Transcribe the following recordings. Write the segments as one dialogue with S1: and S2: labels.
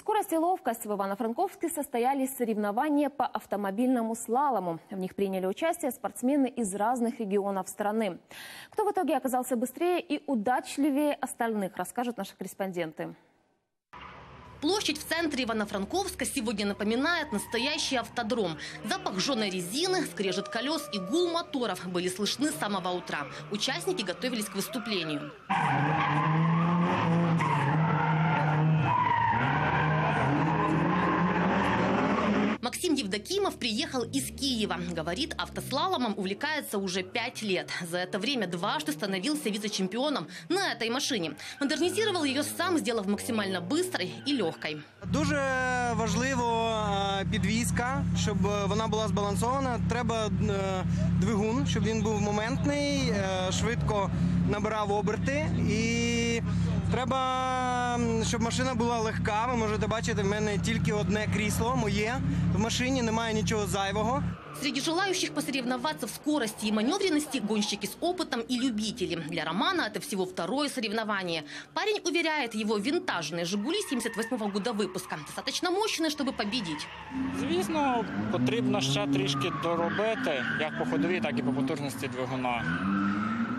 S1: Скорость и ловкость в Ивано-Франковске состоялись соревнования по автомобильному слалому. В них приняли участие спортсмены из разных регионов страны. Кто в итоге оказался быстрее и удачливее остальных, расскажут наши корреспонденты.
S2: Площадь в центре Ивано-Франковска сегодня напоминает настоящий автодром. Запах жженой резины, скрежет колес и гул моторов были слышны с самого утра. Участники готовились к выступлению. Евдокимов приехал из Киева. Говорит, автослаломом увлекается уже пять лет. За это время дважды становился вице-чемпионом на этой машине. Модернизировал ее сам, сделав максимально быстрой и легкой.
S3: Дуже важливо е, підвізка, щоб вона була збалансована. Треба е, двигун, щоб він був моментний, е, швидко набирав оберти. І треба, м, щоб машина була легка. Ви можете бачити, в мене тільки одне крісло моє. В машині немає нічого зайвого.
S2: Среди желающих посоревноваться в скорости и маневренности гонщики с опытом и любители. Для Романа это всего второе соревнование. Парень уверяет, его винтажные «Жигули» 78 года выпуска достаточно мощные, чтобы победить.
S4: Звісно, потрібно ще трішки доробити, як по ходовій, так і по потужності двигуна.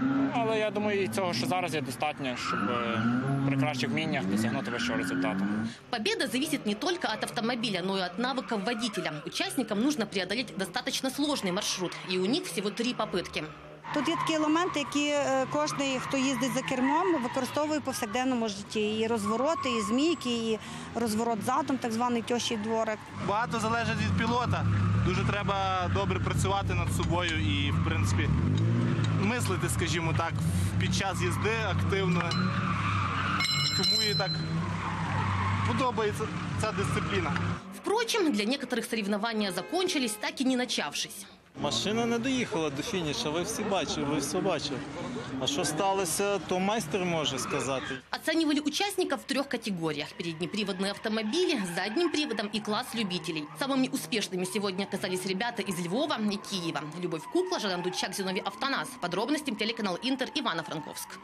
S4: Ну, Але я думаю, і цього, що зараз є достатньо, щоб е, при кращих вміннях досягнути вищого результату.
S2: Победа зависит не только от автомобиля, но и от навыков водителя. Участникам нужно преодолеть достаточно сложный маршрут, и у них всего три попытки.
S5: Тут є такі елементи, які е, кожен, хто їздить за кермом, використовує в повсякденному житті. І розвороти, і змійки, і розворот задом, так званий тьощий дворик.
S6: Багато залежить від пілота. Дуже треба добре працювати над собою і, в принципі, мислити, скажімо так, під час їзди активно. Чому їй так подобається ця дисципліна.
S2: Впрочем, для некоторых соревнования закончились, так и не начавшись.
S7: Машина не доїхала до фінішу, ви всі бачили, ви все бачили. А що сталося, то майстер може сказати.
S2: Оценивали участников в трех категориях. Переднеприводные автомобили, задним приводом и класс любителей. Самыми успешными сегодня оказались ребята из Львова и Киева. Любовь Кукла, Жанна Дучак, Зиновий Автонас. Подробности телеканал Интер Ивано-Франковск.